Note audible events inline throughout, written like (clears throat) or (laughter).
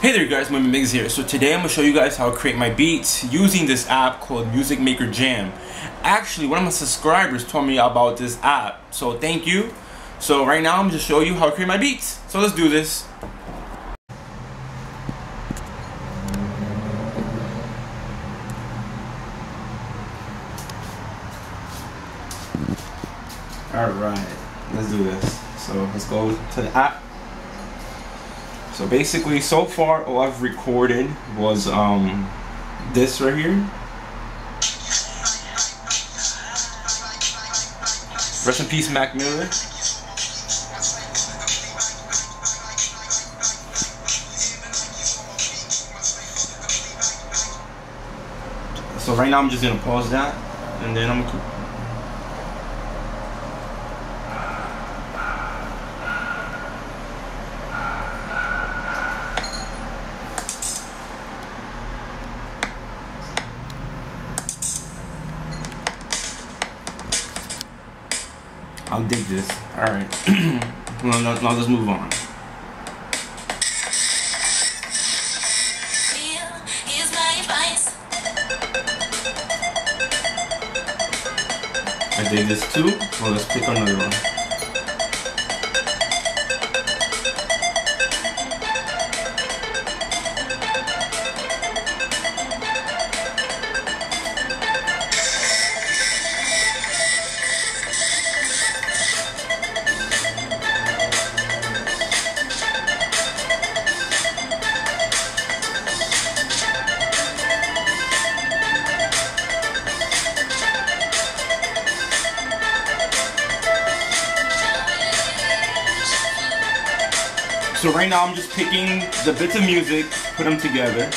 Hey there guys, my name is here. So today I'm to show you guys how to create my beats using this app called Music Maker Jam. Actually, one of my subscribers told me about this app, so thank you. So right now I'm just show you how to create my beats. So let's do this. Alright, let's do this. So let's go to the app. So basically, so far, all I've recorded was um, this right here. Rest in peace, Mac Miller. So right now I'm just gonna pause that, and then I'm gonna I'll dig this. Alright. now, (clears throat) now, now let's move on. I did this too. Well, let's pick another one. So right now I'm just picking the bits of music, put them together.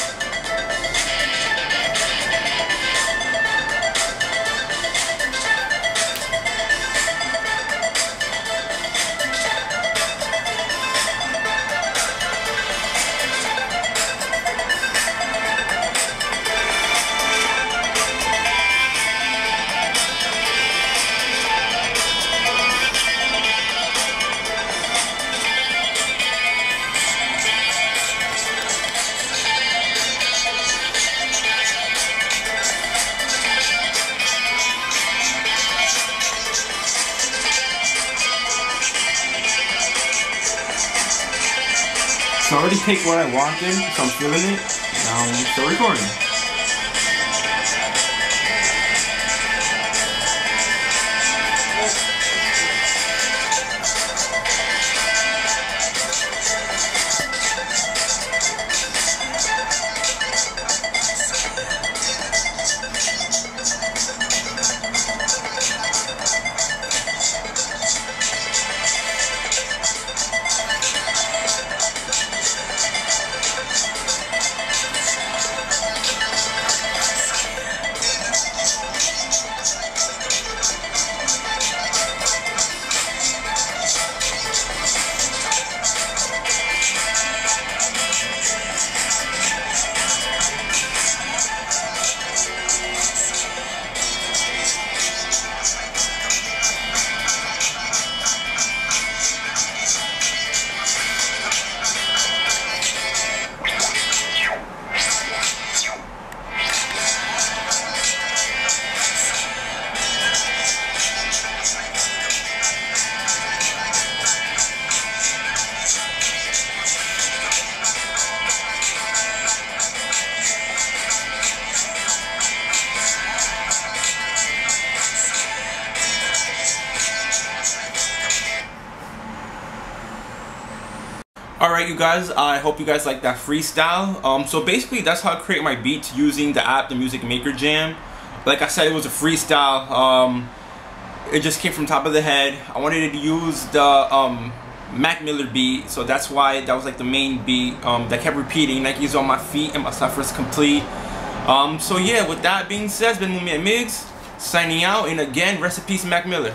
So I already picked what I wanted, so I'm feeling it. Now I'm still recording. Alright you guys, I hope you guys like that freestyle. Um, so basically that's how I create my beats using the app, the Music Maker Jam. Like I said, it was a freestyle. Um, it just came from top of the head. I wanted to use the um, Mac Miller beat, so that's why that was like the main beat um, that kept repeating. Nike's on my feet and my is complete. Um, so yeah, with that being said, it's been Moonman Migz signing out, and again, peace, Mac Miller.